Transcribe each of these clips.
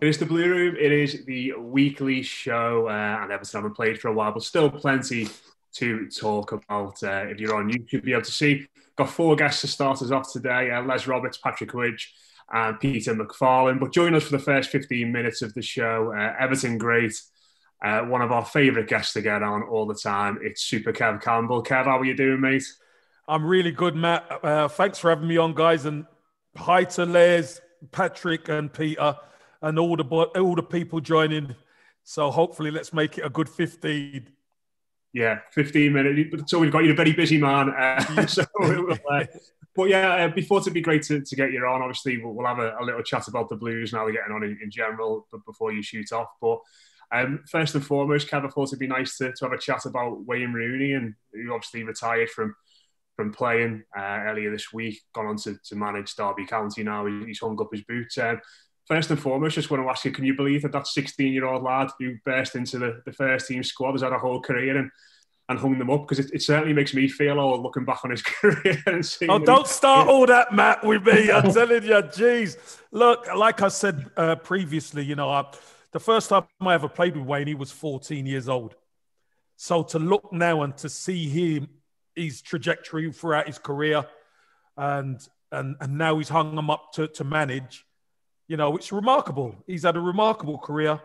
It is the Blue Room. It is the weekly show, uh, and Everton haven't played for a while, but still plenty to talk about. Uh, if you're on YouTube, you'll be able to see. Got four guests to start us off today: uh, Les Roberts, Patrick Widge, and Peter McFarlane. But join us for the first 15 minutes of the show. Uh, Everton great, uh, one of our favourite guests to get on all the time. It's Super Kev Campbell. Kev, how are you doing, mate? I'm really good, Matt. Uh, thanks for having me on, guys, and hi to Les, Patrick, and Peter and all the all the people joining. So hopefully, let's make it a good fifteen. Yeah, fifteen minutes. So we've got you a very busy man. Uh, so uh, but yeah, uh, before to be great to, to get you on. Obviously, we'll, we'll have a, a, little chat about the Blues now We're getting on in, in general. But before you shoot off, but um, first and foremost, Kev, I thought it'd be nice to, to have a chat about Wayne Rooney, and who obviously retired from from playing uh, earlier this week, gone on to, to manage Derby County now. He's hung up his boots. Um, first and foremost, just want to ask you, can you believe that that 16 year old lad who burst into the, the first team squad has had a whole career and, and hung them up? Because it, it, certainly makes me feel old looking back on his career and seeing. Oh, don't start all that, Matt, with me. I'm telling you, geez. Look, like I said uh, previously, you know, I, the first time I ever played with Wayne, he was 14 years old. So to look now and to see him, his trajectory throughout his career, and and and now he's hung them up to, to manage you know, it's remarkable. He's had a remarkable career.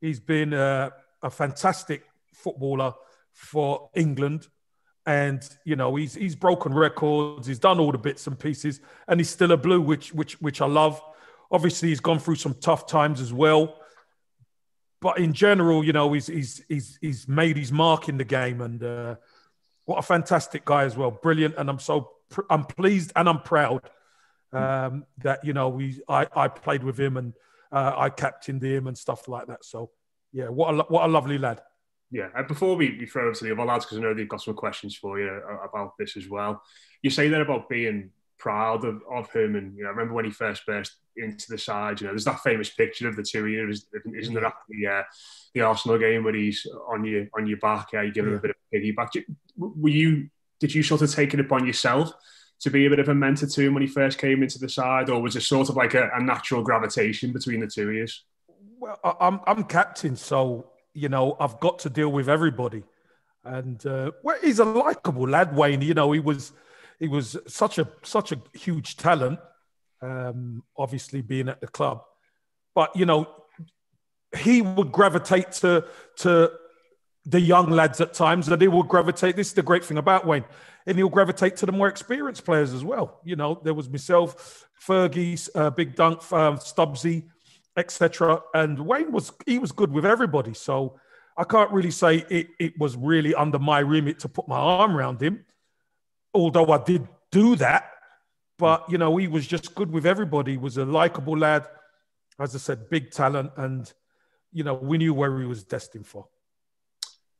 He's been uh, a fantastic footballer for England. And you know he's he's broken records. He's done all the bits and pieces, and he's still a blue, which which which I love. Obviously, he's gone through some tough times as well, but in general, you know, he's he's he's he's made his mark in the game, and uh, what a fantastic guy as well, brilliant. And I'm so I'm pleased and I'm proud um, that you know we I, I played with him and uh, I captained him and stuff like that. So yeah, what a what a lovely lad. Yeah, and before we, we throw to the other lads, because I know they've got some questions for you uh, about this as well. You say that about being proud of, of him, and you know, I remember when he first burst into the side. You know, there's that famous picture of the two of you, isn't there? After the uh, the Arsenal game, where he's on your on your back, yeah, you give him yeah. a bit of piggyback. Were you? Did you sort of take it upon yourself to be a bit of a mentor to him when he first came into the side, or was it sort of like a, a natural gravitation between the two you? Well, I'm I'm captain, so you know I've got to deal with everybody, and uh, well, he's a likable lad, Wayne. You know, he was he was such a such a huge talent, um, obviously being at the club, but you know he would gravitate to to the young lads at times that he will gravitate. This is the great thing about Wayne, and he'll gravitate to the more experienced players as well. You know, there was myself, Fergie, uh, Big Dunk, um, Stubbsy, etc. And Wayne was he was good with everybody. So I can't really say it, it was really under my remit to put my arm around him, although I did do that. But you know, he was just good with everybody. He was a likable lad, as I said, big talent, and you know, we knew where he was destined for.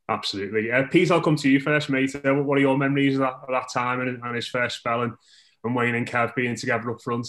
Absolutely. Uh, Pete, I'll come to you first, mate. Uh, what are your memories of that, of that time and, and, his first spell and, and Wayne and Kev being together up front?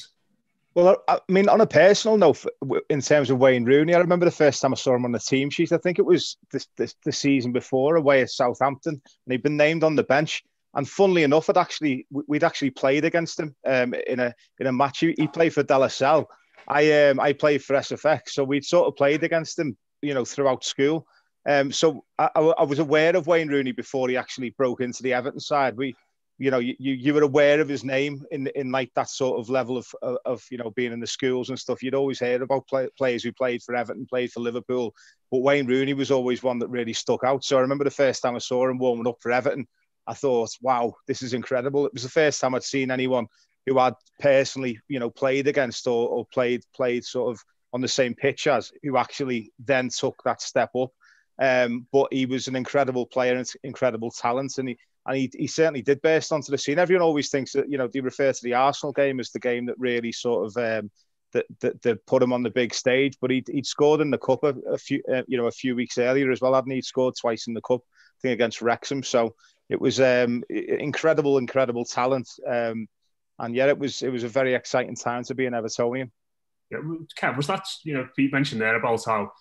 Well, I mean, on a personal note, in terms of Wayne Rooney, I remember the first time I saw him on the team sheet. I think it was the season before away at Southampton, and he'd been named on the bench. And funnily enough, it actually we'd actually played against him um, in a in a match. He, he played for De La Salle. I um, I played for SFX, so we'd sort of played against him, you know, throughout school. Um, so I, I, was aware of Wayne Rooney before he actually broke into the Everton side. We, you know, you, you were aware of his name in in like that sort of level of, of, of you know being in the schools and stuff. You'd always heard about play, players who played for Everton, played for Liverpool, but Wayne Rooney was always one that really stuck out. So I remember the first time I saw him warming up for Everton, I thought, wow, this is incredible. It was the first time I'd seen anyone who I'd personally, you know, played against or, or played played sort of on the same pitch as who actually then took that step up um, but he was an incredible player and incredible talent, and he and he, he certainly did burst onto the scene. Everyone always thinks that you know they refer to the Arsenal game as the game that really sort of um, that, that, that put him on the big stage. But he'd, he'd scored in the cup a, a few uh, you know a few weeks earlier as well, hadn't he? He'd scored twice in the cup, I think against Wrexham. So it was um, incredible, incredible talent. Um, and yet it was it was a very exciting time to be an Evertonian. Yeah, Kev, was that you know you mentioned there about how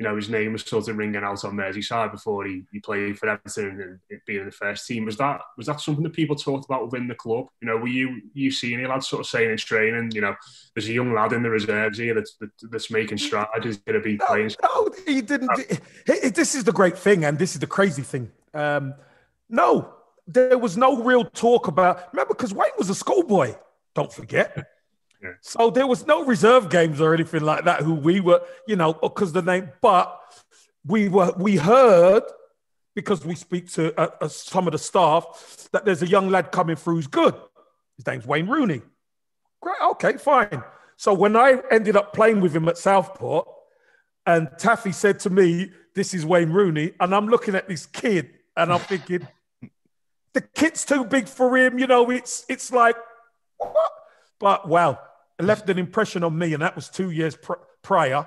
you know, his name was sort of ringing out on Merseyside before he, he played for Everton and being in the first team. Was that was that something that people talked about within the club? You know, were you you seeing any lads sort of saying in training, you know, there's a young lad in the reserves here that's that's making strides, is going to be no, playing. No, he didn't. Oh. This is the great thing, and this is the crazy thing. Um, no, there was no real talk about. Remember, because Wayne was a schoolboy. Don't forget. So there was no reserve games or anything like that. Who we were, you know, because the name, but we were we heard because we speak to uh, uh, some of the staff that there's a young lad coming through who's good. His name's Wayne Rooney. Great, okay, fine. So when I ended up playing with him at Southport, and Taffy said to me, "This is Wayne Rooney," and I'm looking at this kid, and I'm thinking, the kid's too big for him. You know, it's it's like, what? but wow, left an impression on me, and that was two years pr- prior.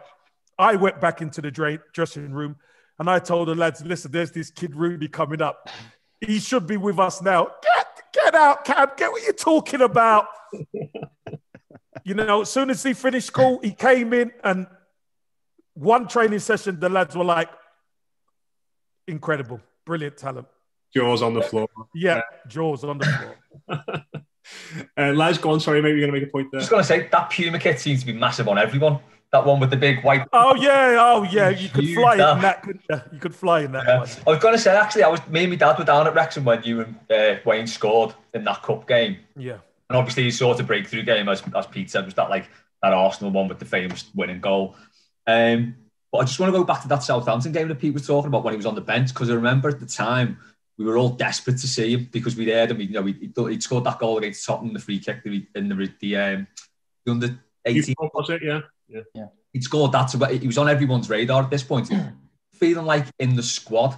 I went back into the dressing room and I told the lads, listen, there's this kid Rooney coming up. He should be with us now. Get, get out, Cam. Get what you're talking about. you know, as soon as he finished school, he came in and one training session, the lads were like, incredible, brilliant talent. Jaws on the floor. Yeah, jaws on the floor. uh, Les, go on. Sorry, maybe you're going to make a point there. I was going to say that Puma kit seems to be massive on everyone. That one with the big white. Oh yeah, oh yeah. You could fly in that. Couldn't you? you could fly in that. Yeah. I was going to say actually, I was me and my dad were down at Wrexham when you and uh, Wayne scored in that cup game. Yeah. And obviously, his sort of breakthrough game, as as Pete said, was that like that Arsenal one with the famous winning goal. Um, but I just want to go back to that Southampton game that Pete was talking about when he was on the bench because I remember at the time we were all desperate to see him because we'd heard him. You know, he'd, he'd scored that goal against Tottenham, the free kick in the the um, the under eighteen. Was it? Yeah. Yeah. yeah. He'd scored that, so he was on everyone's radar at this point. Feeling like in the squad,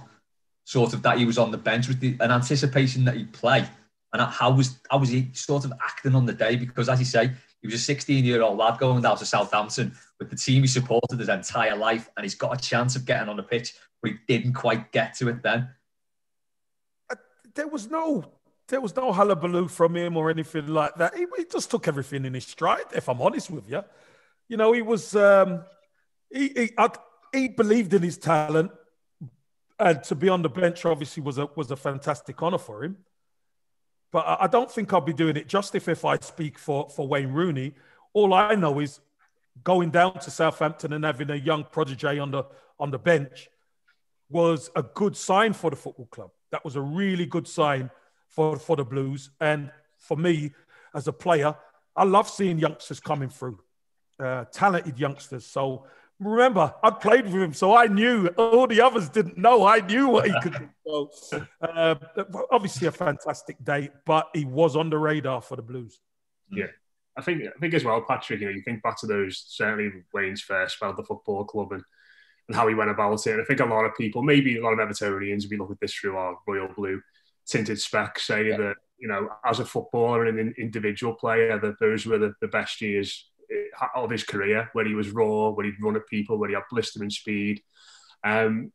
sort of that he was on the bench with the, an anticipation that he'd play. And how was how was he sort of acting on the day? Because as you say, he was a 16 year old lad going down to Southampton with the team he supported his entire life, and he's got a chance of getting on the pitch, but he didn't quite get to it then there was no there was no hullabaloo from him or anything like that. He, he, just took everything in his stride. If I'm honest with you, you know, he was um, he he, he believed in his talent, and to be on the bench obviously was a was a fantastic honour for him. But I, I don't think I'll be doing it justice if I speak for for Wayne Rooney. All I know is going down to Southampton and having a young protege on the on the bench was a good sign for the football club that was a really good sign for, for the Blues. And for me, as a player, I love seeing youngsters coming through, uh, talented youngsters. So remember, I played with him, so I knew all the others didn't know. I knew what he could do. So, uh, obviously, a fantastic day, but he was on the radar for the Blues. Yeah. I think I think as well, Patrick. You know, you think back to those certainly Wayne's first spell at the football club, and and how he went about it. And I think a lot of people, maybe a lot of Evertonians, if we look at this through our royal blue tinted specs, say yeah. that, you know, as a footballer and an individual player, that those were the, the best years eh, of his career, where he was raw, where he'd run at people, where he had blistering speed. Um,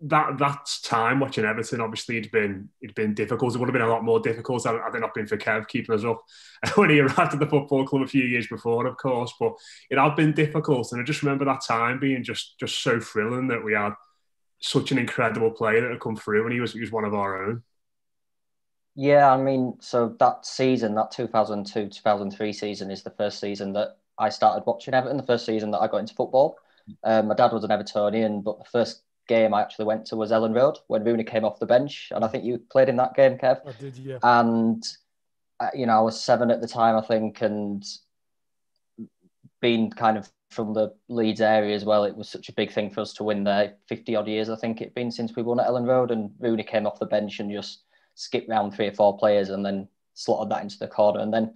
that that time watching Everton, obviously, it'd been it'd been difficult. It would have been a lot more difficult had it not been for Kev keeping us up when he arrived at the football club a few years before, of course. But it had been difficult, and I just remember that time being just just so thrilling that we had such an incredible player that had come through, and he was he was one of our own. Yeah, I mean, so that season, that 2002 2003 season, is the first season that I started watching Everton. The first season that I got into football. Um, my dad was an Evertonian, but the first game I actually went to was Elland Road when Rooney came off the bench, and I think you played in that game, Kev. I did, yeah. And uh, you know, I was seven at the time, I think, and being kind of from the Leeds area as well, it was such a big thing for us to win there. Fifty odd years, I think it'd been since we won at Elland Road, and Rooney came off the bench and just skipped round three or four players and then slotted that into the corner, and then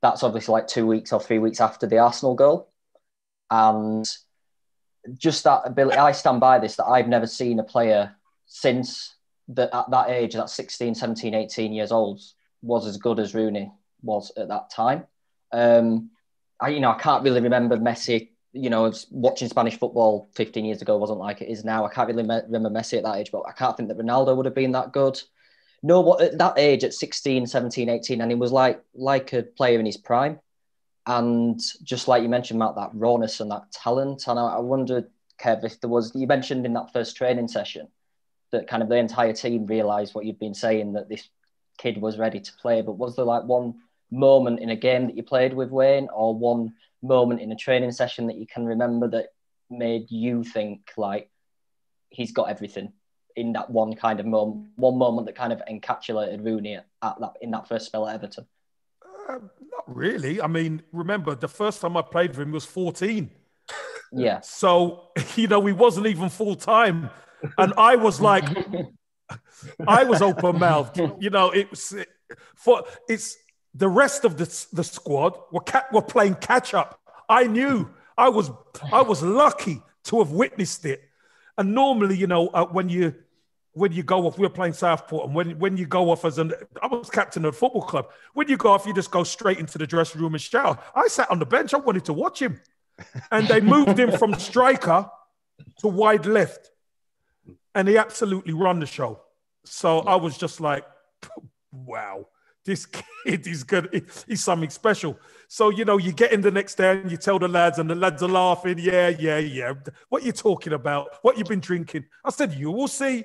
that's obviously like two weeks or three weeks after the Arsenal goal, and just that ability. I stand by this that I've never seen a player since that at that age, that 16, 17, 18 years old, was as good as Rooney was at that time. Um, I, you know, I can't really remember Messi. You know, watching Spanish football 15 years ago wasn't like it is now. I can't really me- remember Messi at that age, but I can't think that Ronaldo would have been that good. No, what at that age, at 16, 17, 18, and he was like like a player in his prime. And just like you mentioned, Matt, that rawness and that talent. And I, I wondered, Kev, if there was, you mentioned in that first training session that kind of the entire team realised what you've been saying that this kid was ready to play. But was there like one moment in a game that you played with Wayne, or one moment in a training session that you can remember that made you think like he's got everything in that one kind of moment, one moment that kind of encapsulated Rooney at that in that first spell at Everton? Uh, not really. I mean, remember the first time I played with him was 14. Yeah. So you know, he wasn't even full time, and I was like, I was open mouthed. You know, it was for it's the rest of the the squad were cat were playing catch up. I knew I was I was lucky to have witnessed it. And normally, you know, uh, when you when you go off, we are playing Southport, and when when you go off as an I was captain of a football club. When you go off, you just go straight into the dressing room and shower. I sat on the bench. I wanted to watch him, and they moved him from striker to wide left, and he absolutely run the show. So I was just like, wow, this kid is good. He's something special. So, you know, you get in the next day and you tell the lads, and the lads are laughing. Yeah, yeah, yeah. What you talking about? What you been drinking? I said, you will see.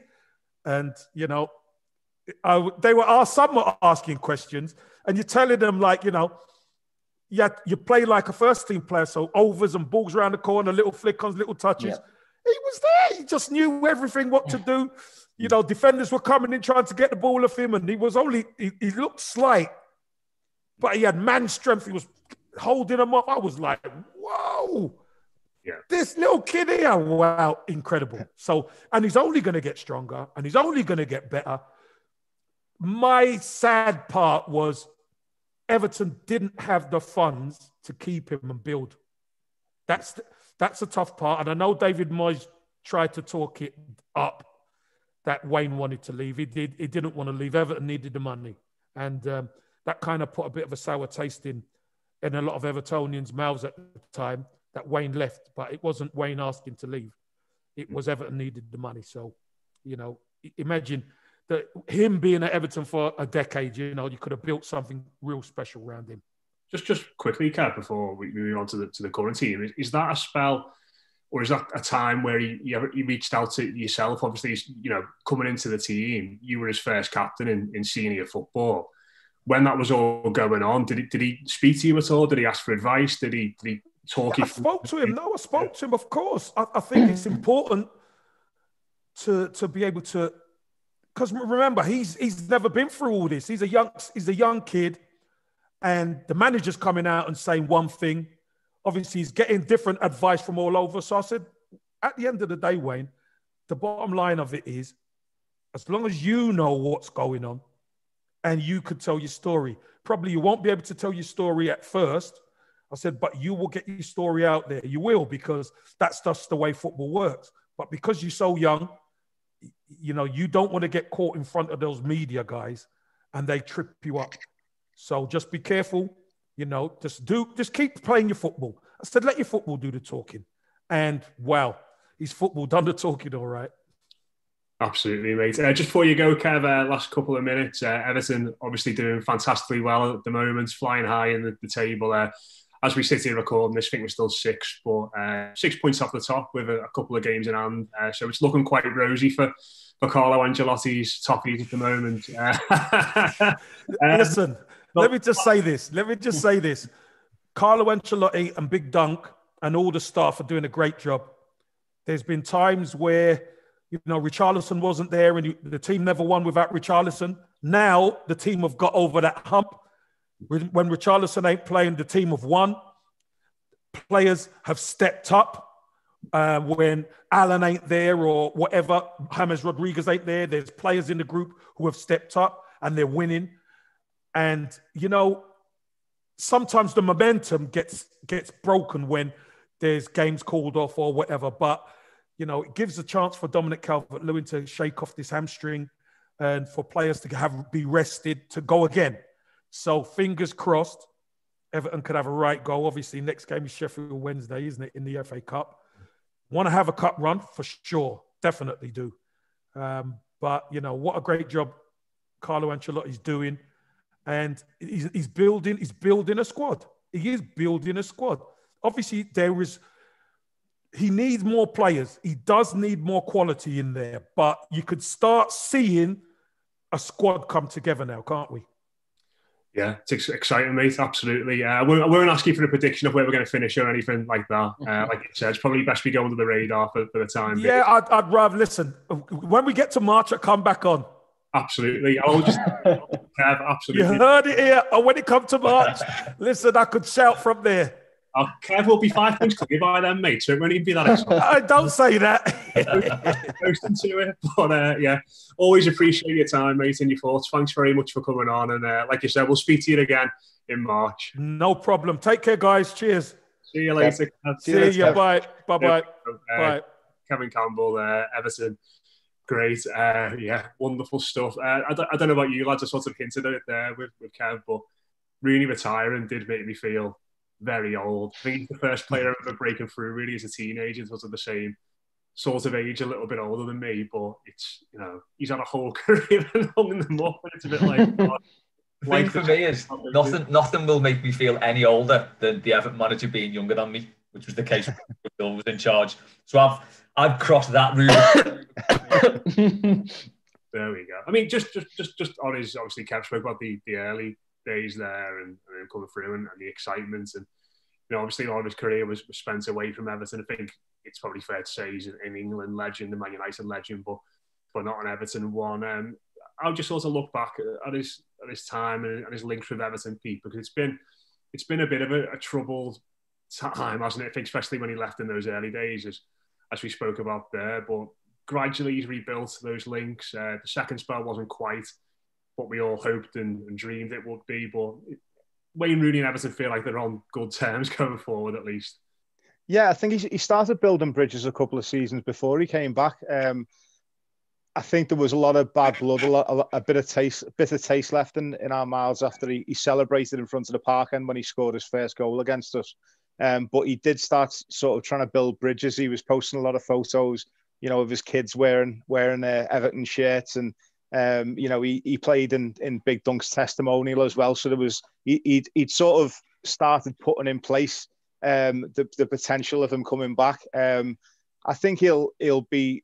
And, you know, I, they were asked, some were asking questions, and you're telling them, like, you know, yeah, you play like a first team player. So overs and balls around the corner, little flick-ons, little touches. Yeah. He was there. He just knew everything, what to do you know, defenders were coming in trying to get the ball off him, and he was only he, he looked slight, but he had man strength. He was holding them up. I was like, whoa. Yeah. This little kid here, wow, incredible. So, and he's only going to get stronger and he's only going to get better. My sad part was Everton didn't have the funds to keep him and build. That's that's a tough part. And I know David Moyes tried to talk it up, that Wayne wanted to leave. He did. He didn't want to leave. Everton needed the money, and um, that kind of put a bit of a sour taste in in a lot of Evertonians' mouths at the time that Wayne left. But it wasn't Wayne asking to leave. It was Everton needed the money. So, you know, imagine that him being at Everton for a decade. You know, you could have built something real special around him. Just, just quickly, Kat, before we move on to the to the current team, is, is that a spell? or is that a time where he, you, reached out to yourself? Obviously, you know, coming into the team, you were his first captain in, in senior football. When that was all going on, did he, did he speak to you at all? Did he ask for advice? Did he, did he talk yeah, I spoke to him. No, I spoke to him, of course. I, I think it's important to, to be able to, because remember, he's, he's never been through all this. He's a young, he's a young kid, and the manager's coming out and saying one thing, obviously he's getting different advice from all over. So I said, at the end of the day, Wayne, the bottom line of it is, as long as you know what's going on and you could tell your story, probably you won't be able to tell your story at first. I said, but you will get your story out there. You will, because that's just the way football works. But because you're so young, you know, you don't want to get caught in front of those media guys and they trip you up. So just be careful you know, just do, just keep playing your football. I said, let your football do the talking. And wow, his football done the talking all right. Absolutely, mate. Uh, just before you go, Kev, uh, last couple of minutes. Uh, Everton obviously doing fantastically well at the moment, flying high in the, the table. Uh, as we sit here recording this, I think we're still six, but uh, six points off the top with a, a couple of games in hand. Uh, so it's looking quite rosy for, for Carlo Ancelotti's Toffees at the moment. Listen, let me just say this. Let me just say this. Carlo Ancelotti and Big Dunk and all the staff are doing a great job. There's been times where, you know, Richarlison wasn't there and the team never won without Richarlison. Now the team have got over that hump. When Richarlison ain't playing, the team of one, Players have stepped up. Uh, when Allan ain't there or whatever, James Rodriguez ain't there, there's players in the group who have stepped up and they're winning. And you know, sometimes the momentum gets gets broken when there's games called off or whatever. But you know, it gives a chance for Dominic Calvert-Lewin to shake off this hamstring and for players to have be rested to go again. So fingers crossed, Everton could have a right goal. Obviously, next game is Sheffield Wednesday, isn't it, in the FA Cup? Want to have a cup run for sure, definitely do. Um, but you know what a great job Carlo Ancelotti's doing and he's, he's building he's building a squad. He is building a squad. Obviously, there is he needs more players. He does need more quality in there, but you could start seeing a squad come together now, can't we? Yeah, it's exciting, mate. Absolutely. Uh, I won't ask you for a prediction of where we're going to finish or anything like that. Uh, like you said, it's probably best we go under the radar for, for the time. Yeah, I'd, I'd, rather listen. When we get to March, I come back on. Absolutely. I'll just have absolutely. You heard it here. And when it comes to March, listen, I could shout from there. Oh, Kev will be five points clear by then, mate. So it won't even be that exciting. I don't say that. Posting to it, but uh, yeah, always appreciate your time, mate, and your thoughts. Thanks very much for coming on, and uh, like you said, we'll speak to you again in March. No problem. Take care, guys. Cheers. See you later. See, you. you. Bye. Bye. Bye. Uh, Bye. Kevin Campbell, uh, Everton. Great. Uh, yeah, wonderful stuff. Uh, I, don't, I don't know about you lads. I sort of hinted at it there with, with Kev, but really retiring did make me feel very old. I think he's the first player ever breaking through really as a teenager, was of the same sort of age, a little bit older than me, but it's you know he's had a whole career and in them up, it's a bit like. God, the for me is nothing. Nothing will make me feel any older than the Everton manager being younger than me, which was the case when Bill was in charge. So I've I've crossed that route. there we go. I mean, just just just just on his obviously, Kev spoke about the the early days there and, and coming through and, and, the excitement. And, you know, obviously a lot of his career was, was spent away from Everton. I think it's probably fair to say he's an England legend, the Man United legend, but but not an Everton one. Um, I'll just sort of look back at his at his time and, and his links with Everton, Pete, because it's been it's been a bit of a, a troubled time, hasn't it? Especially when he left in those early days, as as we spoke about there. But gradually he's rebuilt those links. Uh, the second spell wasn't quite what we all hoped and, and dreamed it would be. But Wayne Rooney and Everton feel like they're on good terms going forward, at least. Yeah, I think he, he started building bridges a couple of seasons before he came back. Um, I think there was a lot of bad blood, a, lot, a, a bit of taste, bit of taste left in, in our mouths after he, he celebrated in front of the park and when he scored his first goal against us. Um, but he did start sort of trying to build bridges. He was posting a lot of photos, you know, of his kids wearing wearing uh, Everton shirts and um, you know, he, he played in, in Big Dunk's testimonial as well. So there was, he, would he'd sort of started putting in place um, the, the potential of him coming back. Um, I think he'll, he'll be,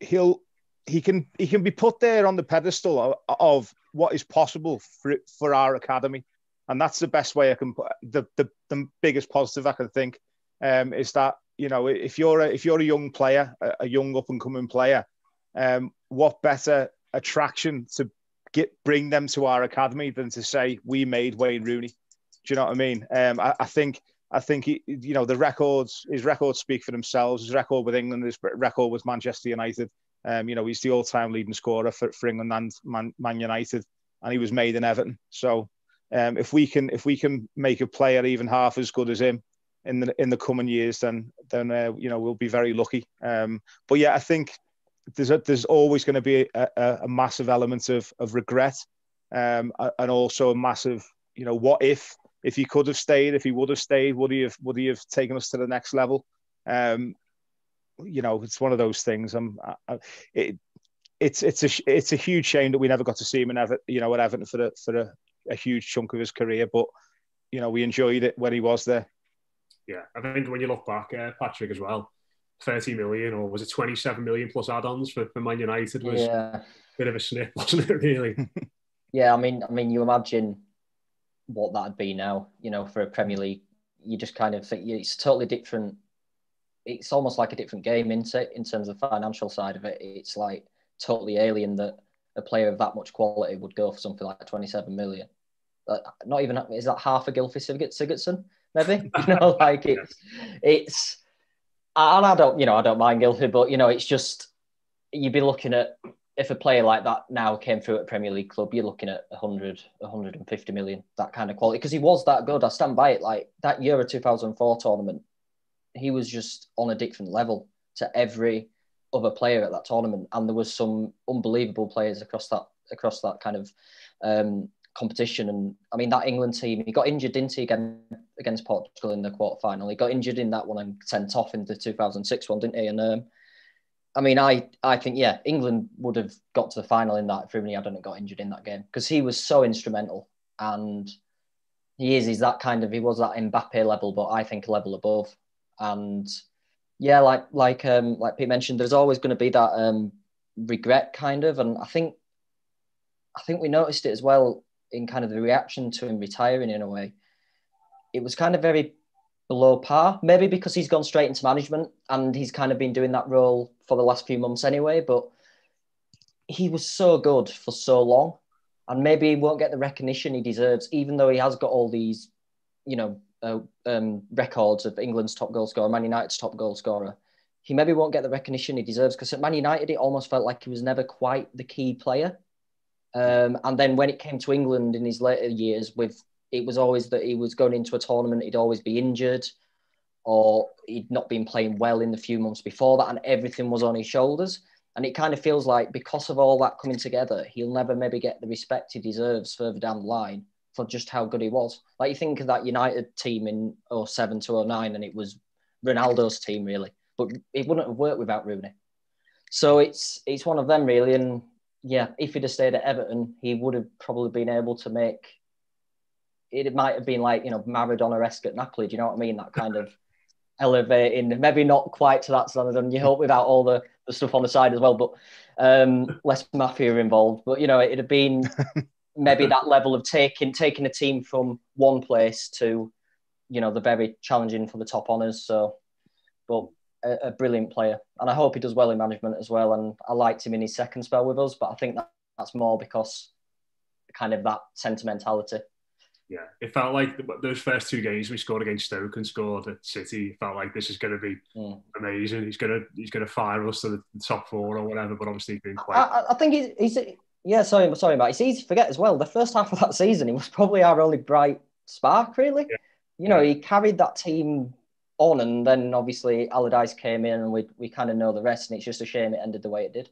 he'll, he can, he can be put there on the pedestal of, of what is possible for, for our academy. And that's the best way I can put the, the, the biggest positive I can think um, is that, you know, if you're a, if you're a young player, a, a young up and coming player, um, what better attraction to get bring them to our academy than to say we made Wayne Rooney. Do you know what I mean? Um, I, I, think I think he, you know the records his records speak for themselves. His record with England, his record with Manchester United. Um, you know he's the all-time leading scorer for, for England and Man, Man United, and he was made in Everton. So um, if we can if we can make a player even half as good as him in the in the coming years, then then uh, you know we'll be very lucky. Um, but yeah, I think there's a, there's always going to be a, a, a, massive element of of regret, um, and also a massive, you know, what if if he could have stayed, if he would have stayed, would he have would he have taken us to the next level? Um, you know, it's one of those things. I'm, I, it, it's it's a it's a huge shame that we never got to see him in Ever, you know, at Everton for a, for a, a huge chunk of his career, but you know, we enjoyed it when he was there. Yeah, I think when you look back, uh, Patrick as well, 30 million or was it 27 million plus add-ons for, for Man United was yeah. a bit of a snip, wasn't it really? yeah, I mean, I mean, you imagine what that'd be now, you know, for a Premier League. You just kind of think it's totally different. It's almost like a different game in, in terms of the financial side of it. It's like totally alien that a player of that much quality would go for something like 27 million. Uh, not even is that half a Gylfi Sigurdsson, maybe? you know, like it's it's and I don't, you know, I don't mind Gylfi, but you know, it's just you'd be looking at if a player like that now came through at a Premier League club, you're looking at 100, 150 million, that kind of quality. Because he was that good. I stand by it. Like that Euro 2004 tournament, he was just on a different level to every other player at that tournament. And there was some unbelievable players across that across that kind of um, competition. And I mean, that England team, he got injured, didn't he, again against Portugal in the quarter final? He got injured in that one and sent off in the 2006 one, didn't he? And um, I mean, I, I think, yeah, England would have got to the final in that if Rooney hadn't got injured in that game because he was so instrumental. And he is, he's that kind of, he was that Mbappe level, but I think level above. And Yeah, like like um like Pete mentioned, there's always going to be that um regret kind of, and I think I think we noticed it as well in kind of the reaction to him retiring in a way. It was kind of very below par, maybe because he's gone straight into management and he's kind of been doing that role for the last few months anyway. But he was so good for so long, and maybe he won't get the recognition he deserves, even though he has got all these, you know, uh, um, records of England's top goal scorer, Man United's top goal scorer. He maybe won't get the recognition he deserves because at Man United, it almost felt like he was never quite the key player. Um, and then when it came to England in his later years, with it was always that he was going into a tournament, he'd always be injured, or he'd not been playing well in the few months before that, and everything was on his shoulders. And it kind of feels like because of all that coming together, he'll never maybe get the respect he deserves further down the line for just how good he was. Like you think of that United team in 07 to 09, and it was Ronaldo's team really, but it wouldn't have worked without Rooney. So it's it's one of them really, and yeah, if he'd have stayed at Everton, he would have probably been able to make. It might have been like you know Maradona-esque at Napoli. Do you know what I mean? That kind of elevating, maybe not quite to that standard, and you hope without all the, the stuff on the side as well, but um, less mafia involved. But you know, it'd have been maybe that level of taking taking a team from one place to, you know, the very challenging for the top honours. So, but a, a, brilliant player, and I hope he does well in management as well. And I liked him in his second spell with us, but I think that, that's more because kind of that sentimentality. Yeah, it felt like those first two games we scored against Stoke and scored at City. It felt like this is going to be mm. amazing. He's going to he's going to fire us to the top four or whatever. But obviously, been quite. I, I think he's, he's yeah. Sorry, sorry, Matt. It's easy to forget as well. The first half of that season, he was probably our only bright spark. Really, yeah. you know, he carried that team on, and then obviously Allardyce came in, and we we kind of know the rest. And it's just a shame it ended the way it did.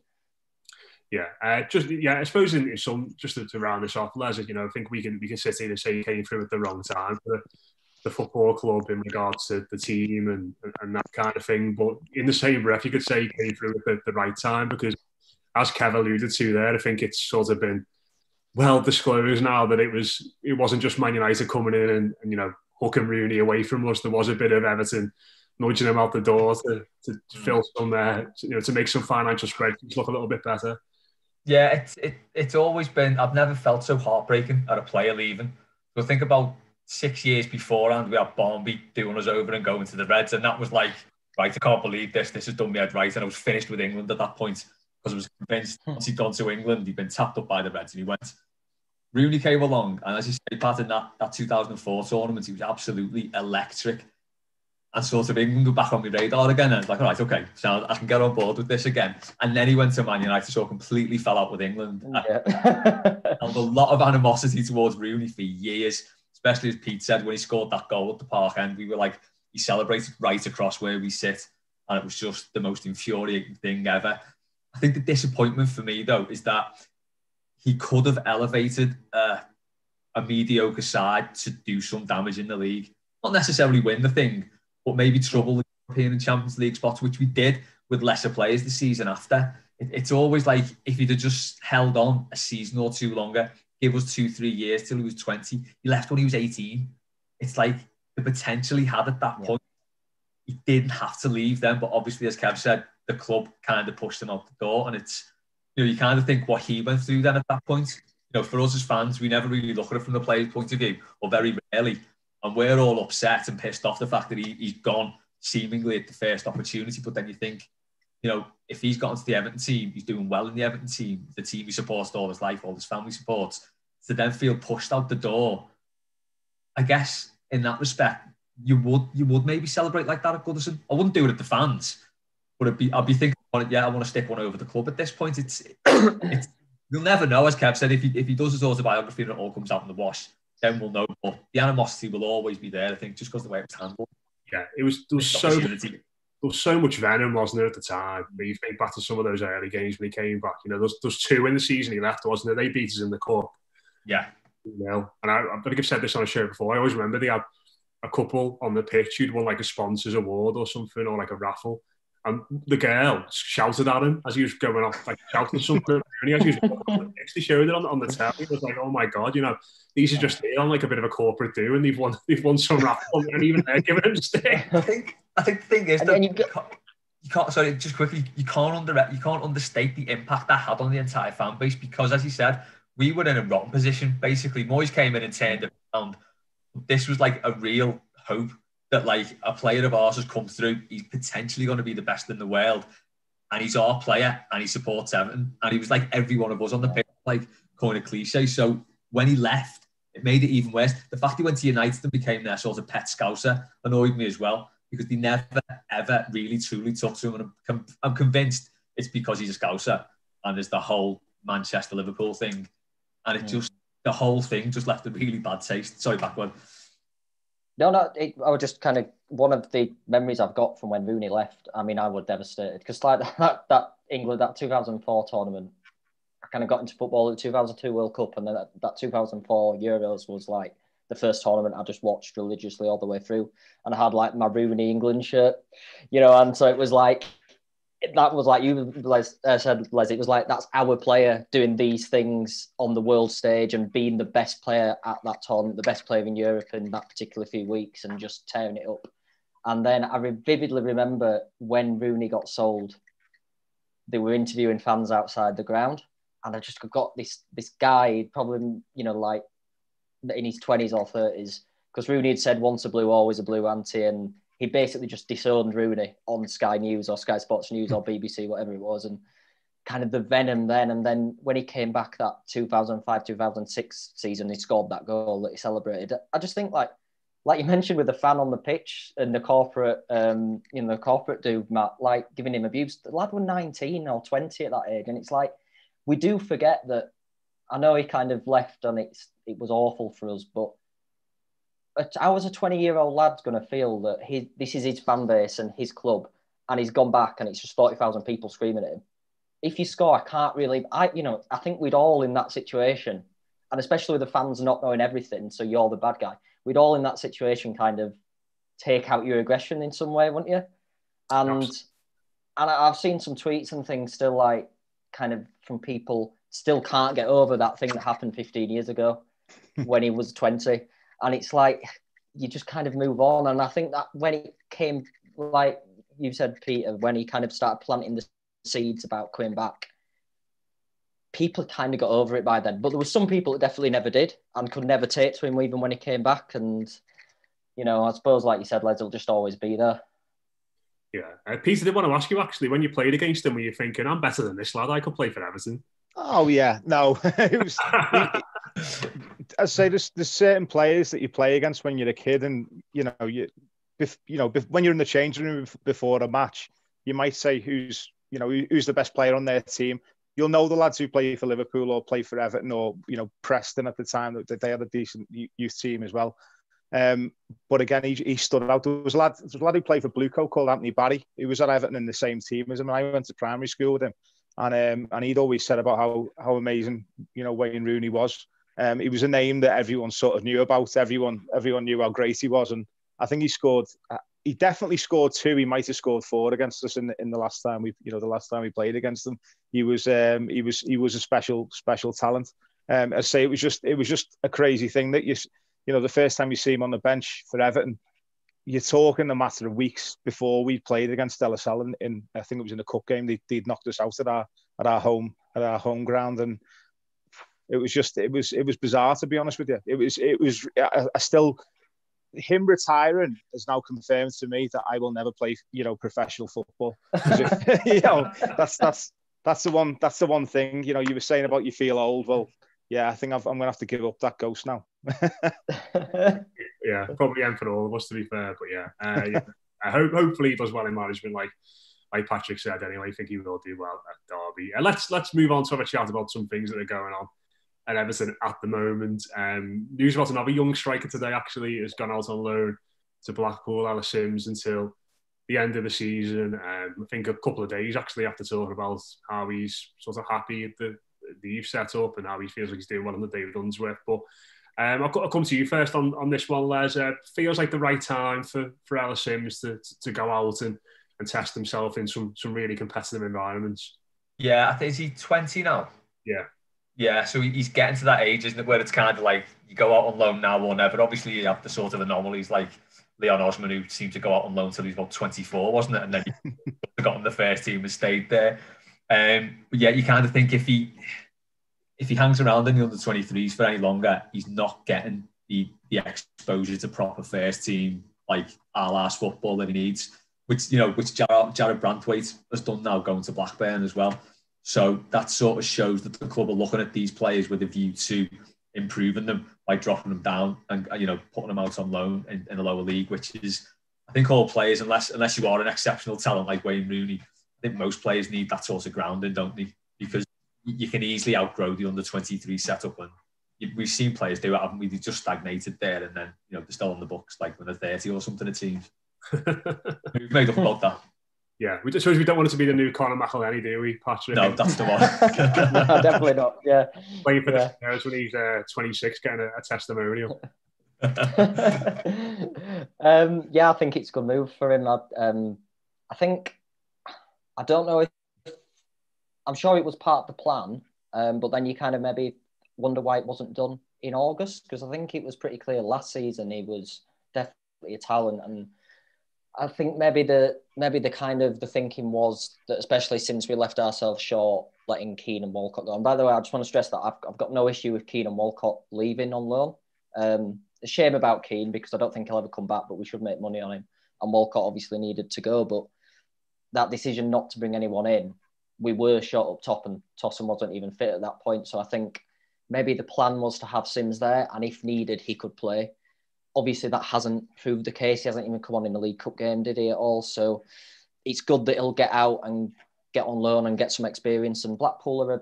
Yeah, uh, just yeah, I suppose in, some just to, to, round this off, Les, you know, I think we can we can sit here and say he came through at the wrong time for the, the football club in regards to the team and and that kind of thing. But in the same breath, you could say he came through at the, the right time because, as Kev alluded to there, I think it's sort of been well disclosed now that it was it wasn't just Man United coming in and, and you know hooking Rooney away from us. There was a bit of Everton nudging him out the door to, to fill some, uh, you know, to make some financial spreadsheets look a little bit better. Yeah, it's it, it's always been. I've never felt so heartbreaking at a player leaving. So think about six years beforehand, we had Barmby doing us over and going to the Reds, and that was like, right, I can't believe this. This has done me head right, and I was finished with England at that point because I was convinced hmm. once he'd gone to England, he'd been tapped up by the Reds, and he went. Rooney came along, and as you say, part in that, that 2004 tournament, he was absolutely electric and sort of England were back on my radar again. And I was like, all right, okay, so I can get on board with this again. And then he went to Man United, so completely fell out with England. Yeah. and a lot of animosity towards Rooney for years, especially as Pete said when he scored that goal at the park end. We were like, he celebrated right across where we sit. And it was just the most infuriating thing ever. I think the disappointment for me, though, is that he could have elevated uh, a mediocre side to do some damage in the league. Not necessarily win the thing, but maybe trouble the European and Champions League spots, which we did with lesser players the season after. It, it's always like if he'd have just held on a season or two longer, give us two, three years till he was 20. He left when he was 18. It's like the potential he had at that yeah. point. He didn't have to leave then, but obviously, as Kev said, the club kind of pushed him out the door. And it's, you know, you kind of think what he went through then at that point. You know, for us as fans, we never really look at it from the player's point of view, or very rarely. And we're all upset and pissed off the fact that he, he's gone seemingly at the first opportunity. But then you think, you know, if he's gotten to the Everton team, he's doing well in the Everton team, the team he supports all his life, all his family supports, to then feel pushed out the door. I guess in that respect, you would you would maybe celebrate like that at Goodison. I wouldn't do it at the fans, but it'd be I'd be thinking, yeah, I want to stick one over the club. At this point, it's it's you'll never know, as Kev said, if he if he does his autobiography and it all comes out in the wash, then we'll know. But the animosity will always be there, I think, just because the way it was handled. Yeah, it was there was so there was so much venom, wasn't there, at the time? When you think back to some of those early games when he came back, you know, there's there's two in the season he left, wasn't there? They beat us in the cup. Yeah. You know, and I, I think I've said this on a show before. I always remember they had a couple on the pitch who'd won like a sponsors award or something or like a raffle. And the girl shouted at him as he was going off, like shouting something. And he was they showed it on, on the telly. It was like, oh my god, you know, these are just here on like a bit of a corporate do, and they've won, they've won some rap, and even they're giving him stick. I think, I think the thing is that you, got, you can't. Sorry, just quickly, you can't under, you can't understate the impact that had on the entire fan base because, as you said, we were in a rotten position. Basically, Moyes came in and turned it around. This was like a real hope that like a player of ours has come through. He's potentially going to be the best in the world, and he's our player, and he supports Everton, and he was like every one of us on the pitch, like kind of cliche. So when he left, it made it even worse. The fact he went to United and became their sort of pet scouser annoyed me as well because they never ever really truly talked to him, and I'm, I'm convinced it's because he's a scouser, and there's the whole Manchester Liverpool thing, and it just the whole thing just left a really bad taste. Sorry, backward. No, no, it, I was just kind of one of the memories I've got from when Rooney left. I mean, I was devastated because like that, that England, that 2004 tournament, I kind of got into football in the 2002 World Cup, and then that, that 2004 Euros was like the first tournament I just watched religiously all the way through, and I had like my Rooney England shirt, you know, and so it was like that was like you Les, uh, said, Les. It was like that's our player doing these things on the world stage and being the best player at that tournament, the best player in Europe in that particular few weeks, and just tearing it up. And then I vividly remember when Rooney got sold, they were interviewing fans outside the ground, and I just got this this guy, probably you know like in his twenties or thirties, because Rooney had said once a blue, always a blue anti, and he basically just disowned Rooney on Sky News or Sky Sports News or BBC, whatever it was, and kind of the venom then. And then when he came back that 2005 2006 season, he scored that goal that he celebrated. I just think like like you mentioned with the fan on the pitch and the corporate, um, you know, the corporate dude, Matt, like giving him abuse. The lad was 19 or 20 at that age. And it's like, we do forget that. I know he kind of left and it's, it was awful for us, but how is a 20 year old lad going to feel that he, this is his fan base and his club and he's gone back and it's just 40,000 people screaming at him? If you score, I can't really, I, you know, I think we'd all in that situation, and especially with the fans not knowing everything, so you're the bad guy, we'd all in that situation kind of take out your aggression in some way, wouldn't you? And, and I've seen some tweets and things still like kind of from people still can't get over that thing that happened 15 years ago when he was 20 and it's like you just kind of move on. And I think that when it came, like you said, Peter, when he kind of started planting the seeds about coming back, people kind of got over it by then. But there were some people that definitely never did and could never take to him even when he came back. And you know, I suppose, like you said, Les will just always be there. Yeah, uh, Peter, did want to ask you actually when you played against him, were you thinking, "I'm better than this lad. I could play for Everton." Oh yeah, no. was, I say there's, there's certain players that you play against when you're a kid, and you know you, you know when you're in the changing room before a match, you might say who's you know who's the best player on their team. You'll know the lads who play for Liverpool or play for Everton or you know Preston at the time that they had a decent youth team as well. Um, but again, he, he stood out. There was a lad, there was a lad who played for Bluecoat called Anthony Barry. He was at Everton in the same team as him. I went to primary school with him, and um, and he'd always said about how how amazing you know Wayne Rooney was. Um, he was a name that everyone sort of knew about. Everyone, everyone knew how great he was, and I think he scored. Uh, he definitely scored two. He might have scored four against us in the, in the last time we, you know, the last time we played against them. He was, um, he was, he was a special, special talent. Um, I say it was just, it was just a crazy thing that you, you know, the first time you see him on the bench for Everton, you're talking a matter of weeks before we played against De La Salle in, in I think it was in the cup game. They, they'd knocked us out at our at our home at our home ground, and it was just it was it was bizarre to be honest with you. It was it was I, I still him retiring has now confirmed to me that I will never play you know professional football. If, you know that's that's that's the one that's the one thing you know you were saying about you feel old. Well, yeah, I think i am going to have to give up that ghost now. yeah, probably end for all of us to be fair, but yeah, uh, yeah. I hope hopefully he does well in management, like like Patrick said. Anyway, I think he will do well at Derby. Uh, let's let's move on to have a chat about some things that are going on at Everton at the moment. Um, news about another young striker today actually has gone out on loan to Blackpool, Ellis Simms, until the end of the season. Um, I think a couple of days actually after talking about how he's sort of happy at the, the youth set up and how he feels like he's doing well on the David Unsworth. But um, I've got to come to you first on, on this one, Les. Uh, feels like the right time for, for Ellis Simms to, to go out and and test himself in some some really competitive environments. Yeah, I think is he 20 now? Yeah. Yeah, so he's getting to that age, isn't it, where it's kind of like you go out on loan now or never. Obviously, you have the sort of anomalies like Leon Osman, who seemed to go out on loan till was about 24, wasn't it? And then he got on the first team and stayed there. Um, but yeah, you kind of think if he if he hangs around in the under 23s for any longer, he's not getting the, the exposure to proper first team like our last football that he needs, which you know, which Jarrad, Branthwaite has done now going to Blackburn as well. So that sort of shows that the club are looking at these players with a view to improving them by dropping them down and uh, you know putting them out on loan in, in the lower league, which is I think all players, unless unless you are an exceptional talent like Wayne Rooney, I think most players need that sort of grounding, don't they? Because you can easily outgrow the under 23 setup and we've seen players do it, haven't we? They just stagnated there and then you know they're still on the books like when they're 30 or something it seems. we've made up about that. Yeah, we just suppose we don't want it to be the new Conor McAleny, do we, Patrick? No, that's the one. no, definitely not. Yeah. Waiting for Yeah. the Spurs when he's uh, 26 getting a, a testimonial. um, yeah, I think it's a good move for him. I, um, I think I don't know if I'm sure it was part of the plan, um, but then you kind of maybe wonder why it wasn't done in August because I think it was pretty clear last season he was definitely a talent, and I think maybe the maybe the kind of the thinking was that especially since we left ourselves short letting Keane and Walcott go. And by the way, I just want to stress that I've, I've got no issue with Keane and Walcott leaving on loan. Um, a shame about Keane because I don't think he'll ever come back, but we should make money on him. And Walcott obviously needed to go, but that decision not to bring anyone in, we were short up top, and Tosun wasn't even fit at that point. So I think maybe the plan was to have Simms there, and if needed, he could play. Obviously, that hasn't proved the case. He hasn't even come on in the League Cup game, did he at all? So it's good that he'll get out and get on loan and get some experience. And Blackpool are, a,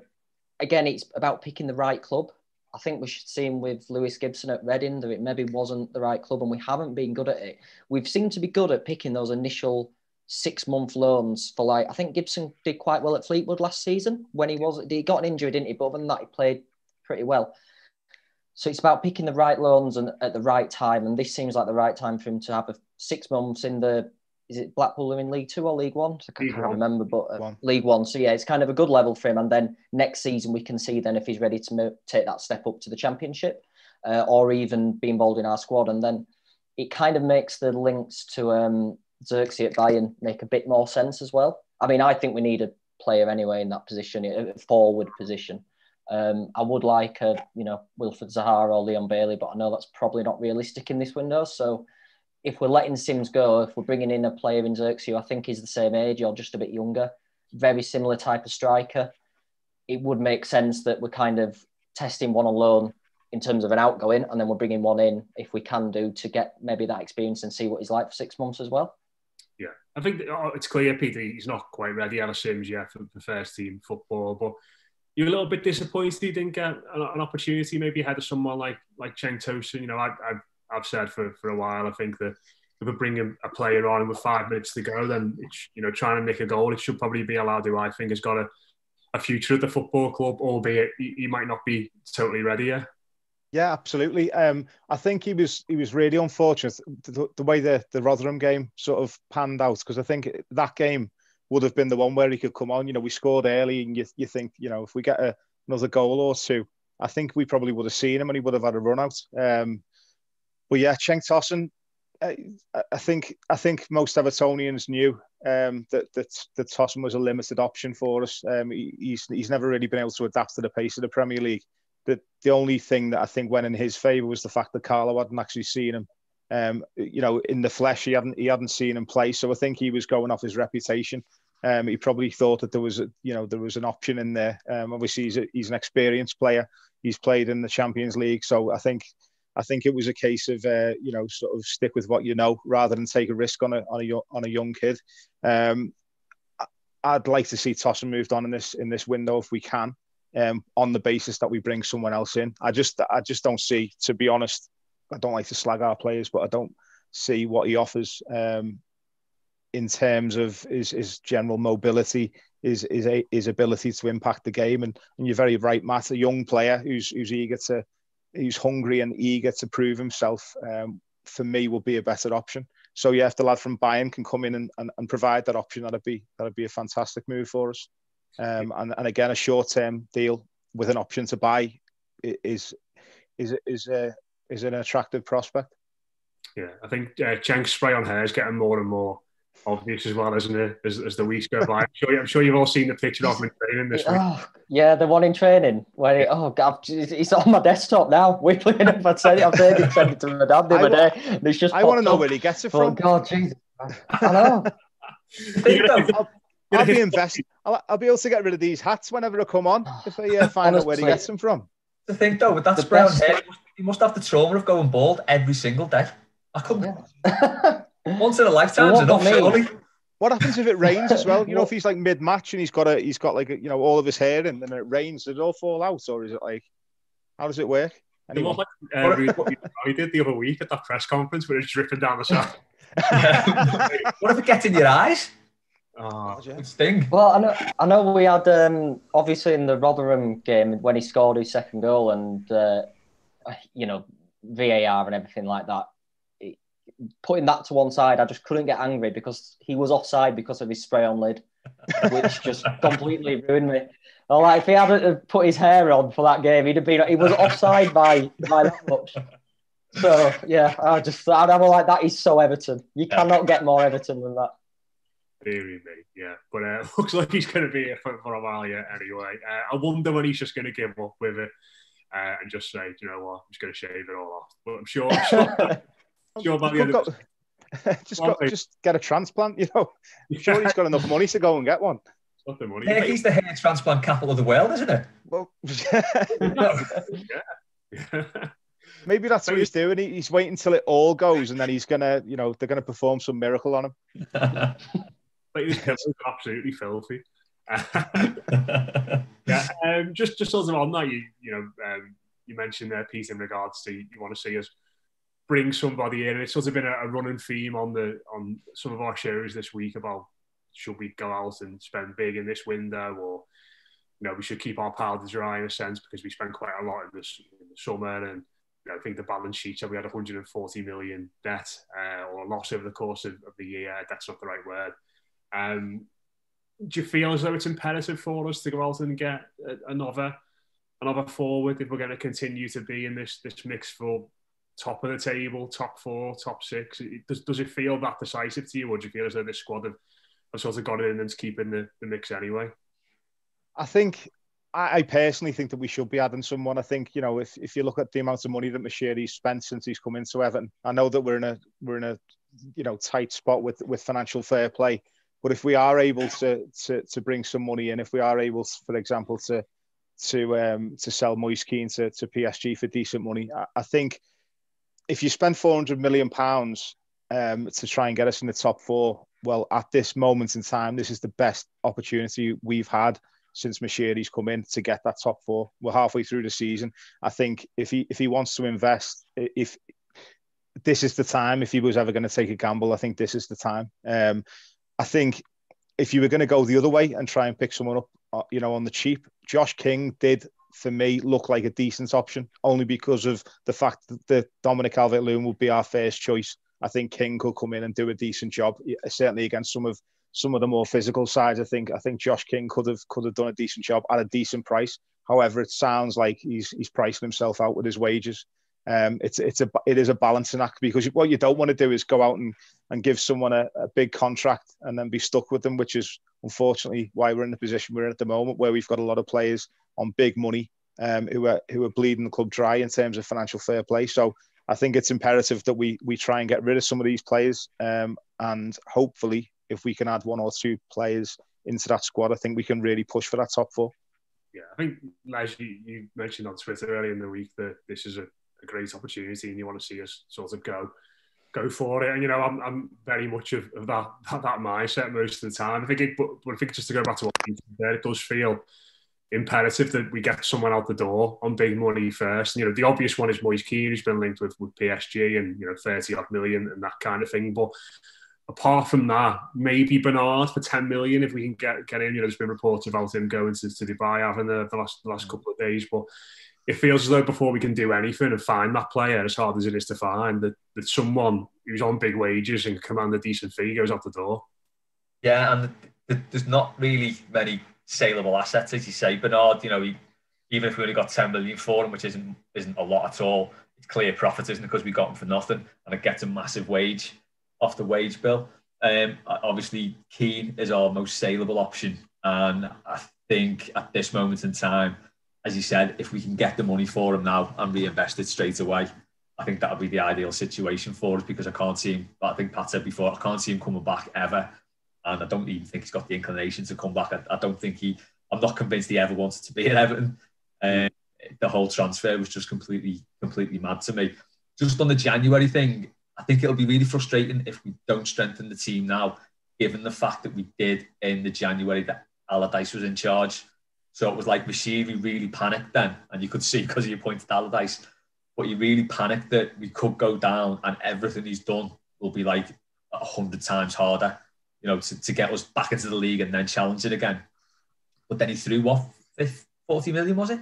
again, it's about picking the right club. I think we should see him with Lewis Gibson at Reading that it maybe wasn't the right club and we haven't been good at it. We've seemed to be good at picking those initial six month loans for like, I think Gibson did quite well at Fleetwood last season when he was, he got an injury, didn't he? But other than that, he played pretty well. So it's about picking the right loans and at the right time. And this seems like the right time for him to have a six months in the, is it Blackpool are in League Two or League One? I can't remember, but uh, One. League One. So yeah, it's kind of a good level for him. And then next season we can see then if he's ready to mo- take that step up to the Championship, uh, or even be involved in our squad. And then it kind of makes the links to um, Zirkzee at Bayern make a bit more sense as well. I mean, I think we need a player anyway in that position, a forward position. Um, I would like a, you know, Wilfried Zaha or Leon Bailey, but I know that's probably not realistic in this window. So if we're letting Simms go, if we're bringing in a player in Zirkzee who I think is the same age or just a bit younger, very similar type of striker, it would make sense that we're kind of testing one on loan in terms of an outgoing, and then we're bringing one in if we can do to get maybe that experience and see what he's like for six months as well. Yeah, I think oh, it's clear, Peter, he's not quite ready, Ellis Simms, yet for the first team football. But you're a little bit disappointed he didn't get an, opportunity maybe ahead of someone like like Cenk Tosun. You know, I, I've, I've said for, for a while, I think that if we bring a, a player on with five minutes to go, then it's, you know, trying to nick a goal, it should probably be allowed who I think has got a, a future at the football club, albeit he, he might not be totally ready yet. Yeah, absolutely. Um, I think he was he was really unfortunate the, the way the the Rotherham game sort of panned out because I think that game would have been the one where he could come on. You know, we scored early, and you you think you know if we get a, another goal or two, I think we probably would have seen him and he would have had a run out. Um, but yeah, Cenk Tosun, I, I think I think most Evertonians knew um, that that that Tosun was a limited option for us. Um, he, he's he's never really been able to adapt to the pace of the Premier League the the only thing that I think went in his favour was the fact that Carlo hadn't actually seen him. Um, you know, in the flesh, he hadn't he hadn't seen him play, so I think he was going off his reputation. Um, he probably thought that there was a you know there was an option in there. Um, obviously, he's a, he's an experienced player. He's played in the Champions League, so I think I think it was a case of uh, you know sort of stick with what you know rather than take a risk on a on a on a young kid. Um, I'd like to see Tosun moved on in this in this window if we can um, on the basis that we bring someone else in. I just I just don't see, to be honest, I don't like to slag our players, but I don't see what he offers um, in terms of his, his general mobility, his, his his ability to impact the game. And, and you're very right, Matt, a young player who's who's eager to, who's hungry and eager to prove himself. Um, for me, will be a better option. So yeah, if the lad from Bayern can come in and, and, and provide that option, that'd be that'd be a fantastic move for us. Um, and, and again, a short term deal with an option to buy is is is a is an attractive prospect. Yeah, I think uh, spray on hair is getting more and more obvious as well, isn't it? As, as the weeks go by, I'm sure, I'm sure you've all seen the picture of him in training this week. Oh, yeah, the one in training where it, oh god, it's on my desktop now. Wiggling up. I said it, I've heard it sent it to my dad the other day. And it's just I want to know where he gets it oh from. god, Jesus, I know. I'll, I'll be investing. I'll, I'll be able to get rid of these hats whenever I come on if I uh, find out where he gets them from. The thing though, with that The spray on hair, you must have the trauma of going bald every single day. I couldn't. Yeah. Once in a lifetime What enough, surely. What happens if it rains as well? You know, if he's like mid match and he's got a he's got like a, you know all of his hair and then it rains, does it all fall out, or is it like how does it work? It Anyway. looked like uh, Rudy- he did the other week at that press conference where it's dripping down the side. what if it gets in your eyes? Oh, It would sting. Well, I know, I know we had um, obviously in the Rotherham game when he scored his second goal, and uh, you know VAR and everything like that. Putting that to one side, I just couldn't get angry because he was offside because of his spray on lid, which just completely ruined me. Well, like if he hadn't put his hair on for that game, he'd have been he was offside by by that much. So yeah, I just I was like that is so Everton. You cannot get more Everton than that. Deary me, yeah. But uh, looks like he's going to be here for, for a while yet anyway. Uh, I wonder when he's just going to give up with it uh, and just say, you know what, I'm just going to shave it all off. But I'm sure, I'm sure, sure by the end of just got, just get a transplant, you know. I'm sure he's got enough money to go and get one. got the money. Turkey's the hair transplant capital of the world, isn't it? Well, Yeah. maybe that's what he's doing. He's waiting until it all goes, and then he's gonna, you know, they're gonna perform some miracle on him. like these pillows are absolutely filthy. yeah, um, just just sort of on that, you you know, um, you mentioned there, Pete, in regards to you want to see us bring somebody in. It's sort of been a, a running theme on the on some of our shows this week about should we go out and spend big in this window, or you know, we should keep our powder dry in a sense because we spend quite a lot in this in the summer and. You know, I think the balance sheet said we had 140 million debt uh, or loss over the course of, of the year. That's not the right word. Um, do you feel as though it's imperative for us to go out and get another another forward if we're going to continue to be in this this mix for top of the table, top four, top six? It- Does, does it feel that decisive to you, or do you feel as though this squad have, have sort of got in and to keep in the, the mix anyway? I think I, personally think that we should be adding someone. I think you know if, if you look at the amount of money that Moshiri's spent since he's come into Everton, I know that we're in a we're in a you know tight spot with with financial fair play. But if we are able to to to bring some money in, if we are able, for example, to to um to sell Moise Keane to, to PSG for decent money, I, I think if you spend 400 million pounds um to try and get us in the top four, well, at this moment in time, this is the best opportunity we've had since Moshiri's come in to get that top four. We're halfway through the season. I think if he if he wants to invest, if this is the time, if he was ever going to take a gamble, I think this is the time. Um, I think if you were going to go the other way and try and pick someone up, uh, you know, on the cheap, Josh King did for me look like a decent option only because of the fact that the Dominic Calvert-Lewin would be our first choice. I think King could come in and do a decent job, certainly against some of some of the more physical sides. I think I think Josh King could have could have done a decent job at a decent price. However, it sounds like he's he's pricing himself out with his wages. Um, it's it's a it is a balancing act because what you don't want to do is go out and, and give someone a, a big contract and then be stuck with them, which is unfortunately why we're in the position we're in at the moment, where we've got a lot of players on big money um, who are who are bleeding the club dry in terms of financial fair play. So I think it's imperative that we we try and get rid of some of these players, um, and hopefully, if we can add one or two players into that squad, I think we can really push for that top four. Yeah, I think, as you, you mentioned on Twitter earlier in the week that this is a, a great opportunity and you want to see us sort of go go for it. And, you know, I'm, I'm very much of, of that, that that mindset most of the time. I think, it, but, but I think just to go back to what you said there, it does feel imperative that we get someone out the door on big money first. And, you know, the obvious one is Moise Keane, who's been linked with, with PSG and, you know, 30 odd million and that kind of thing. But apart from that, maybe Bernard for 10 million if we can get get in. You know, there's been reports about him going to, to Dubai having the, the last the last mm. couple of days, but it feels as though before we can do anything and find that player, as hard as it is to find, that, that someone who's on big wages and command a decent fee goes out the door. Yeah, and there's not really many saleable assets, as you say. Bernard, you know, he, even if we only got 10 million for him, which isn't isn't a lot at all, it's clear profit, isn't it? Because we got him for nothing and it gets a massive wage off the wage bill. Um, obviously, Keane is our most saleable option. And I think at this moment in time, as you said, if we can get the money for him now and reinvest it straight away, I think that would be the ideal situation for us because I can't see him. I think Pat said before, I can't see him coming back ever. And I don't even think he's got the inclination to come back. I, I don't think he, I'm not convinced he ever wanted to be at Everton. Um, the whole transfer was just completely, completely mad to me. Just on the January thing, I think it'll be really frustrating if we don't strengthen the team now, given the fact that we did in the January that Allardyce was in charge. So it was like Moshiri really panicked then, and you could see because he appointed Allardyce, but he really panicked that we could go down and everything he's done will be like a hundred times harder, you know, to, to get us back into the league and then challenge it again. But then he threw what, 40 million, was it?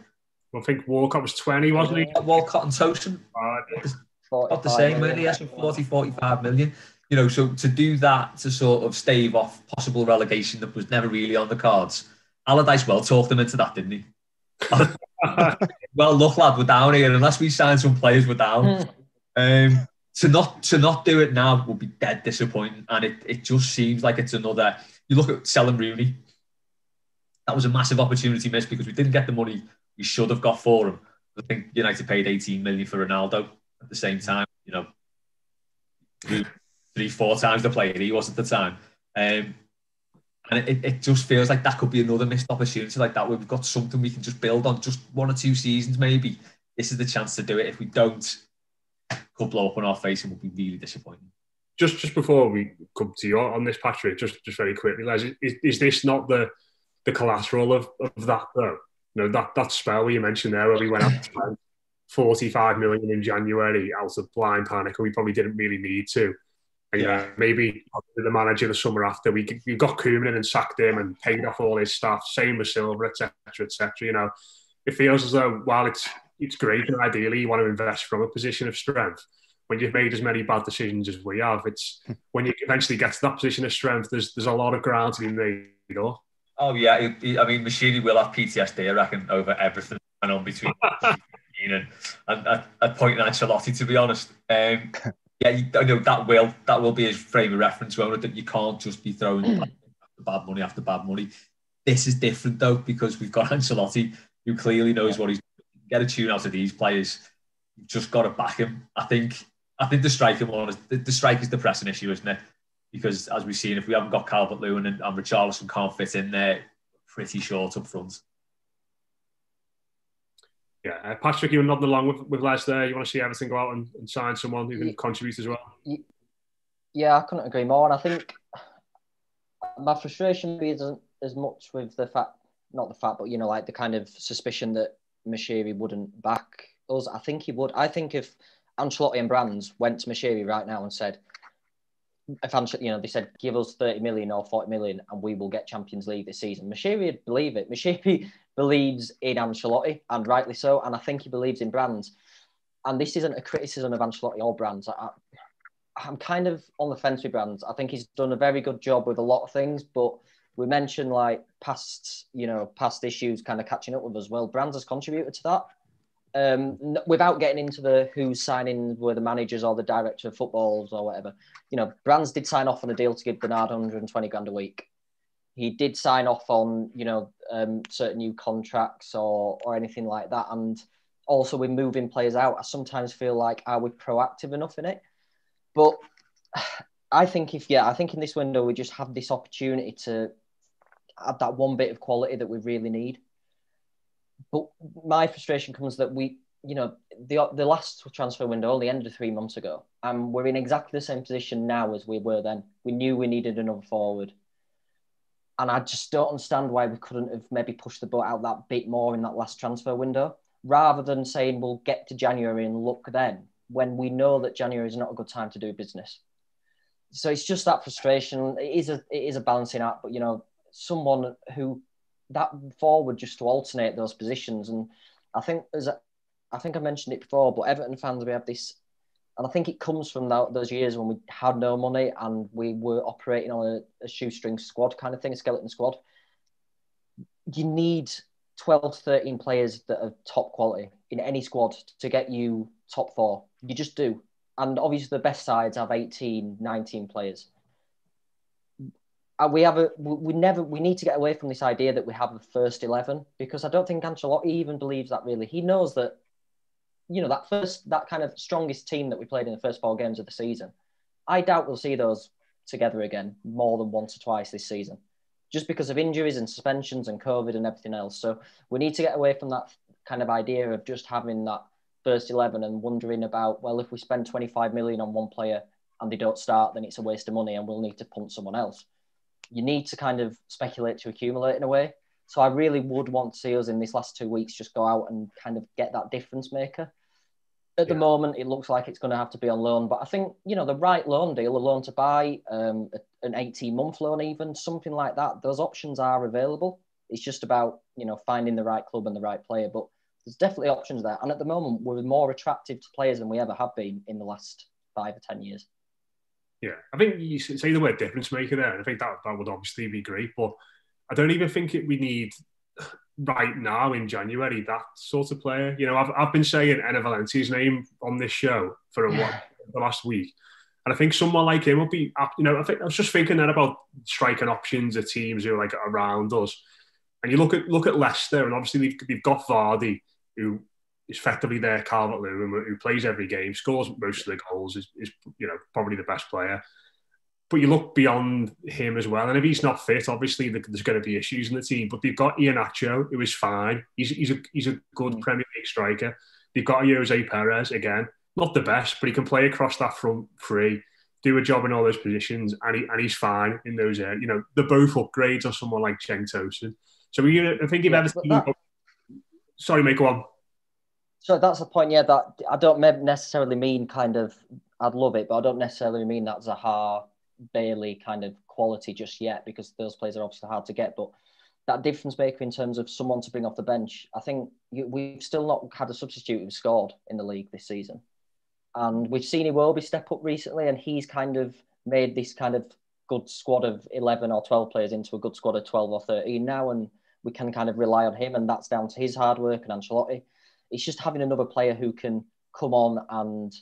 I think Walcott was 20, wasn't he? Walcott and Tosun. Not the same, really. Yes, 40, 45 million. You know, so to do that to sort of stave off possible relegation that was never really on the cards, Allardyce well talked them into that, didn't he? well, look, lad, we're down here. Unless we sign some players, we're down. Hmm. Um, to not to not do it now would be dead disappointing, and it, it just seems like it's another. You look at selling Rooney. That was a massive opportunity missed because we didn't get the money we should have got for him. I think United paid 18 million for Ronaldo at the same time. You know, three, four times the player he was at the time. Um, and it, it just feels like that could be another missed opportunity like that where we've got something we can just build on just one or two seasons maybe. This is the chance to do it. If we don't, could blow up on our face and would be really disappointing. Just just before we come to you on this, Patrick, just just very quickly, is, is this not the the collateral of, of that though? You know, that, that spell you mentioned there where we went out 45 million in January out of blind panic, and we probably didn't really need to. And, yeah, maybe the manager the summer after we we got Koeman and sacked him and paid off all his staff. Same with Silva, etc., etc. You know, it feels as though while it's it's great and ideally you want to invest from a position of strength. When you've made as many bad decisions as we have, it's when you eventually get to that position of strength. There's there's a lot of ground to be made up. Oh yeah, I mean, Moshiri will have PTSD, I reckon, over everything and on between and and at, at point Ancelotti, to be honest. Um, yeah, you, I know that will that will be his frame of reference, won't it? That you can't just be throwing hmm. bad, bad money after bad money. This is different though because we've got Ancelotti who clearly knows what he's get a tune out of these players. You've just got to back him. I think I think the striking one is the, the strike is the pressing issue, isn't it? Because as we've seen, if we haven't got Calvert Lewin and, and Richarlison can't fit in there, pretty short up front. Yeah, uh, Patrick, you were nodding along with, with Les there. You want to see everything go out and, and sign someone who can contribute as well? Yeah, I couldn't agree more. And I think my frustration isn't as much with the fact, not the fact, but you know, like the kind of suspicion that Moshiri wouldn't back us. I think he would. I think if Ancelotti and Brands went to Moshiri right now and said, if Ancelotti, you know, they said give us 30 million or 40 million and we will get Champions League this season. Moshiri would believe it. Moshiri believes in Ancelotti, and rightly so. And I think he believes in Brands. And this isn't a criticism of Ancelotti or Brands. I, I'm kind of on the fence with Brands. I think he's done a very good job with a lot of things, but we mentioned like past, you know, past issues kind of catching up with us. Well, Brands has contributed to that. Um, without getting into the who's signing were the managers or the director of footballs or whatever, you know, Brands did sign off on a deal to give Bernard 120 grand a week. He did sign off on you know um, certain new contracts or or anything like that. And also with moving players out i sometimes feel like are we proactive enough in it? But i think if yeah i think in this window we just have this opportunity to add that one bit of quality that we really need but my frustration comes that we you know the the last transfer window only ended three months ago and we're in exactly the same position now as we were then we knew we needed another forward and I just don't understand why we couldn't have maybe pushed the boat out that bit more in that last transfer window, rather than saying we'll get to January and look then, when we know that January is not a good time to do business. so it's just that frustration. It is a it is a balancing act, but you know, someone who that forward just to alternate those positions, and I think there's a, I think I mentioned it before, but Everton fans we have this, and I think it comes from that, those years when we had no money and we were operating on a, a shoestring squad kind of thing, a skeleton squad. You need 12 to 13 players that are top quality in any squad to get you top four. You just do and obviously the best sides have 18, 19 players. We have a we never we need to get away from this idea that we have a first eleven because I don't think Ancelotti even believes that really. He knows that, you know, that first that kind of strongest team that we played in the first four games of the season. I doubt we'll see those together again more than once or twice this season, just because of injuries and suspensions and COVID and everything else. So we need to get away from that kind of idea of just having that first 11 and wondering about, well, if we spend 25 million on one player and they don't start, then it's a waste of money and we'll need to punt someone else. You need to kind of speculate to accumulate in a way. So I really would want to see us in this last two weeks just go out and kind of get that difference maker. At the moment, it looks like it's going to have to be on loan, but I think you know the right loan deal, a loan to buy, um, an eighteen-month loan, even something like that. Those options are available. It's just about you know finding the right club and the right player. But there's definitely options there. And at the moment, we're more attractive to players than we ever have been in the last five or 10 years. Yeah, I think you say the word difference maker there, and I think that, that would obviously be great. But I don't even think it, we need right now in January that sort of player. You know, I've, I've been saying Enner Valencia's name on this show for a while, the last week. And I think someone like him would be, you know, I think I was just thinking then about striking options of teams who are like around us. And you look at look at Leicester, and obviously they've, they've got Vardy, who is effectively their Calvert Lewin, who plays every game, scores most of the goals, is, is you know probably the best player. But you look beyond him as well, and if he's not fit, obviously there's going to be issues in the team. But they've got Iheanacho, who is fine. He's, he's a he's a good mm. Premier League striker. They've got Ayoze Perez again, not the best, but he can play across that front free, do a job in all those positions, and he, and he's fine in those areas. You know, they're both upgrades on someone like Cenk Tosun. So we, I think if yeah, ever seen sorry, mate, go on. So that's the point, yeah. That I don't necessarily mean kind of. I'd love it, but I don't necessarily mean that Zaha, Bailey kind of quality just yet because those players are obviously hard to get. But that difference maker in terms of someone to bring off the bench, I think we've still not had a substitute who's scored in the league this season, and we've seen Iwobi step up recently, and he's kind of made this kind of good squad of eleven or twelve players into a good squad of twelve or thirteen now, and we can kind of rely on him, and that's down to his hard work and Ancelotti. It's just having another player who can come on and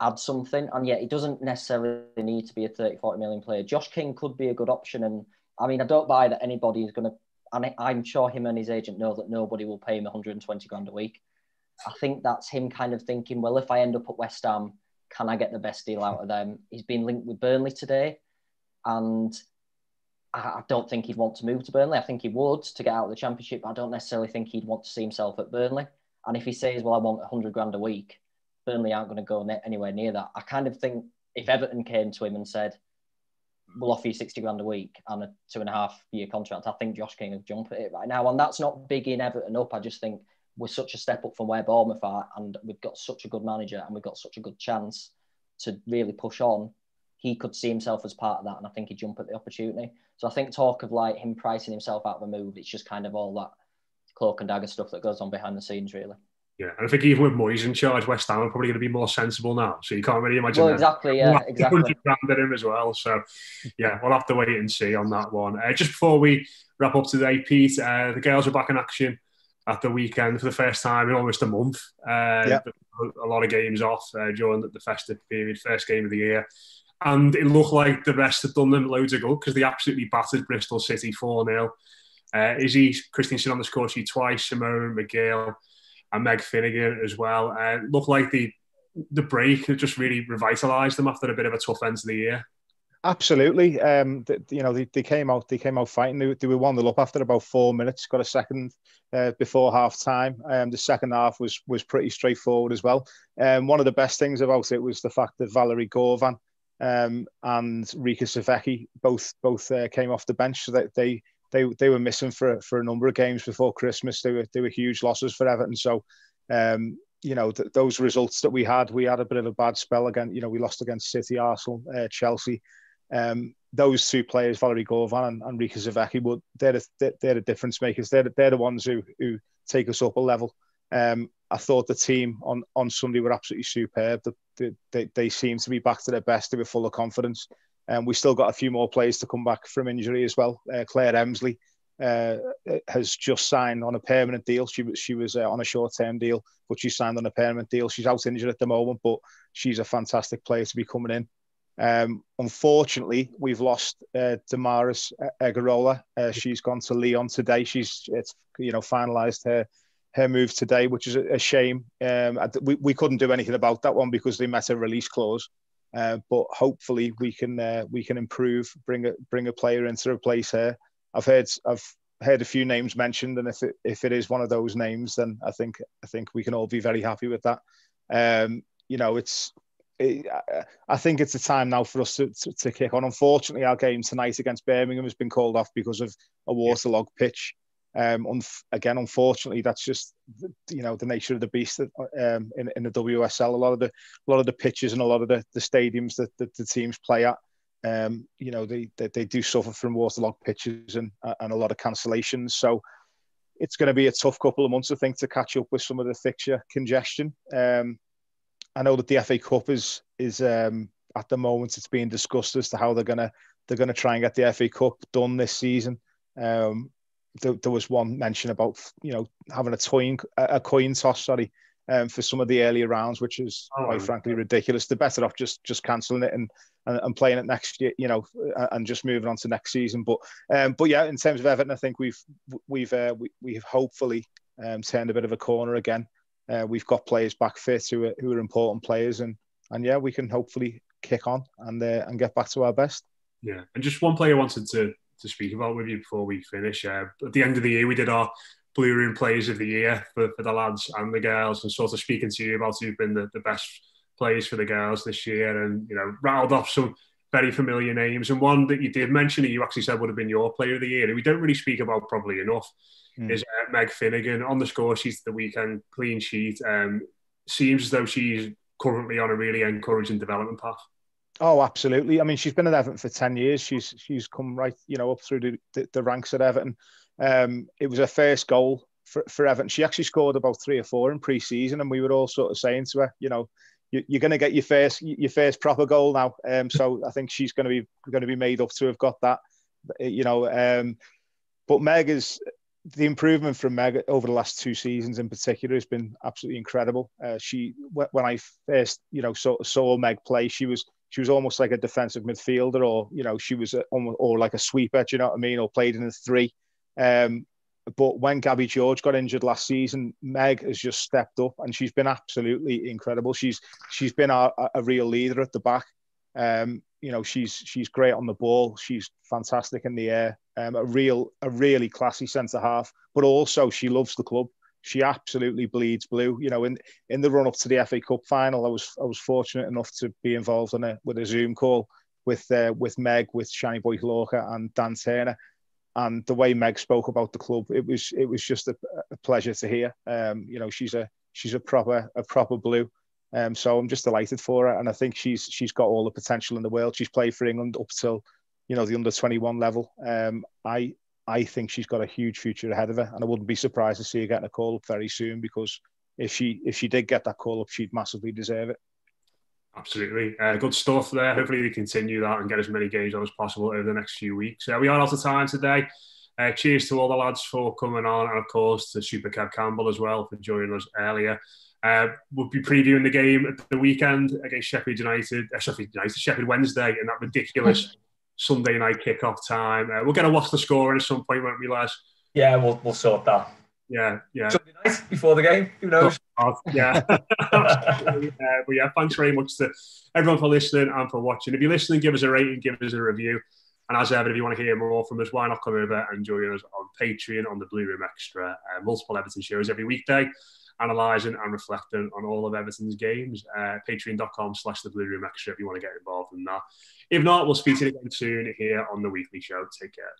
add something, and yet it doesn't necessarily need to be a 30, 40 million player. Josh King could be a good option, and I mean, I don't buy that anybody is going to, and I'm sure him and his agent know that nobody will pay him 120 grand a week. I think that's him kind of thinking, well, if I end up at West Ham, can I get the best deal out of them? He's been linked with Burnley today, and I don't think he'd want to move to Burnley. I think he would to get out of the Championship. but I don't necessarily think he'd want to see himself at Burnley. And if he says, "Well, I want 100 grand a week," Burnley aren't going to go anywhere near that. I kind of think if Everton came to him and said, "We'll offer you 60 grand a week and a two and a half year contract," I think Josh King would jump at it right now. And that's not bigging Everton up. I just think we're such a step up from where Bournemouth are, and we've got such a good manager, and we've got such a good chance to really push on he could see himself as part of that, and I think he'd jump at the opportunity. So I think talk of like him pricing himself out of a move, it's just kind of all that cloak and dagger stuff that goes on behind the scenes, really. Yeah, and I think even with Moyes in charge, West Ham are probably going to be more sensible now. So you can't really imagine. Well, exactly, yeah, exactly. Grand at him as well. So yeah, we'll have to wait and see on that one. Uh, just before we wrap up today, Pete, uh, the girls are back in action at the weekend for the first time in almost a month. Uh, yeah. A lot of games off uh, during the festive period, first game of the year and it looked like the rest had done them loads of good because they absolutely battered Bristol City 4 0. Uh, Izzy Christiansen on the score sheet twice, Simone Magill, and Meg Finnigan as well. Uh, looked like the the break had just really revitalised them after a bit of a tough end to the year. Absolutely, um, the, you know they, they came out they came out fighting. They, they were one nil up after about four minutes. Got a second uh, before half time. Um, the second half was was pretty straightforward as well. Um, one of the best things about it was the fact that Valerie Gauvin um, and Rikke Sevecke both both uh, came off the bench, so that they they they were missing for for a number of games before Christmas. They were they were huge losses for Everton. So. Um, you know th- those results that we had, we had a bit of a bad spell again. You know, we lost against City, Arsenal, uh, Chelsea, Um, those two players, Valerie Gauvin and, and Rikke Sevecke, well, they're the, they're the difference makers. They're, they're the ones who, who take us up a level. Um, I thought the team on, on Sunday were absolutely superb. The, they, they seem to be back to their best. They were full of confidence. And um, we still got a few more players to come back from injury as well. Uh, Claire Emslie uh, has just signed on a permanent deal. She was she was uh, on a short term deal, but she signed on a permanent deal. She's out injured at the moment, but she's a fantastic player to be coming in. Um, unfortunately, we've lost uh, Damaris Egurrola. Uh, she's gone to Lyon today. She's it's you know finalised her her move today, which is a, shame. Um, we, we couldn't do anything about that one because they met a release clause. Uh, but hopefully we can uh, we can improve, bring a bring a player in to replace her. I've heard I've heard a few names mentioned, and if it, if it is one of those names, then I think I think we can all be very happy with that. Um, you know, it's I think it's a time now for us to, to, to, kick on. Unfortunately, our game tonight against Birmingham has been called off because of a waterlogged pitch. Um, un- again, unfortunately, that's just you know the nature of the beast um, in, in the WSL. A lot of the a lot of the pitches and a lot of the, the stadiums that, that the teams play at, um, you know, they, they, they do suffer from waterlogged pitches and and a lot of cancellations. So it's going to be a tough couple of months, I think, to catch up with some of the fixture congestion. Um, I know that the FA Cup is is um, at the moment it's being discussed as to how they're gonna they're gonna try and get the FA Cup done this season. Um, there, there, was one mention about you know having a coin a coin toss, sorry, um, for some of the earlier rounds, which is oh, quite frankly ridiculous. They're better off just just cancelling it and, and, and playing it next year, you know, and just moving on to next season. But um, but yeah, in terms of Everton, I think we've we've uh, we, we've hopefully um, turned a bit of a corner again. Uh, we've got players back fit who are, who are important players, and and yeah, we can hopefully kick on and uh, and get back to our best. Yeah, and just one player wanted to to speak about with you before we finish. Uh, at the end of the year, we did our Blue Room Players of the Year for, for the lads and the girls, and sort of speaking to you about who've been the, the best players for the girls this year, and you know, rattled off some very familiar names, and one that you did mention that you actually said would have been your player of the year, and we don't really speak about probably enough mm. is uh, Meg Finnigan on the score sheet the weekend, clean sheet. Um, seems as though she's currently on a really encouraging development path. Oh, absolutely. I mean, she's been at Everton for ten years. She's she's come right, you know, up through the, the, the ranks at Everton. Um, it was her first goal for, for Everton. She actually scored about three or four in pre-season, and we were all sort of saying to her, you know, you, are going to get your first your first proper goal now. Um, so I think she's going to be going to be made up to have got that. You know, um, but Meg is the improvement from Meg over the last two seasons in particular has been absolutely incredible. Uh, she when I first you know saw, saw Meg play, she was she was almost like a defensive midfielder, or you know she was a, or like a sweeper. Do you know what I mean? Or played in a three. Um, but when Gabby George got injured last season, Meg has just stepped up and she's been absolutely incredible. She's she's been a, a real leader at the back. Um, you know, she's she's great on the ball. She's fantastic in the air. Um, a real a really classy centre half, but also she loves the club. She absolutely bleeds blue. You know, in in the run up to the FA Cup final, I was I was fortunate enough to be involved in a with a Zoom call with uh, with Meg, with Shani Boye-Hlorkah and Dan Turner, and the way Meg spoke about the club, it was it was just a, a pleasure to hear. Um, you know, she's a she's a proper a proper blue. Um, so I'm just delighted for her, and I think she's she's got all the potential in the world. She's played for England up till you know the under 21 level. Um, I I think she's got a huge future ahead of her, and I wouldn't be surprised to see her getting a call up very soon because if she if she did get that call up, she'd massively deserve it. Absolutely, uh, good stuff there. Hopefully, we continue that and get as many games on as possible over the next few weeks. Uh, we are out of time today. Uh, cheers to all the lads for coming on, and of course to Super Kev Campbell as well for joining us earlier. Uh, we'll be previewing the game at the weekend against Sheffield United, uh, Sheffield United, Sheffield Wednesday, and that ridiculous Sunday night kickoff time. Uh, we're going to watch the scoring at some point, won't we, Les? Yeah, we'll, we'll sort that. Yeah, yeah. Sunday night before the game, who knows? yeah. uh, but yeah, thanks very much to everyone for listening and for watching. If you're listening, give us a rating, give us a review. And as ever, if you want to hear more from us, why not come over and join us on Patreon on the Blue Room Extra? Uh, multiple Everton shows every weekday analysing and reflecting on all of Everton's games. Uh, Patreon.com slash the Blue Room Extra if you want to get involved in that. If not, we'll speak to you again soon here on the weekly show. Take care.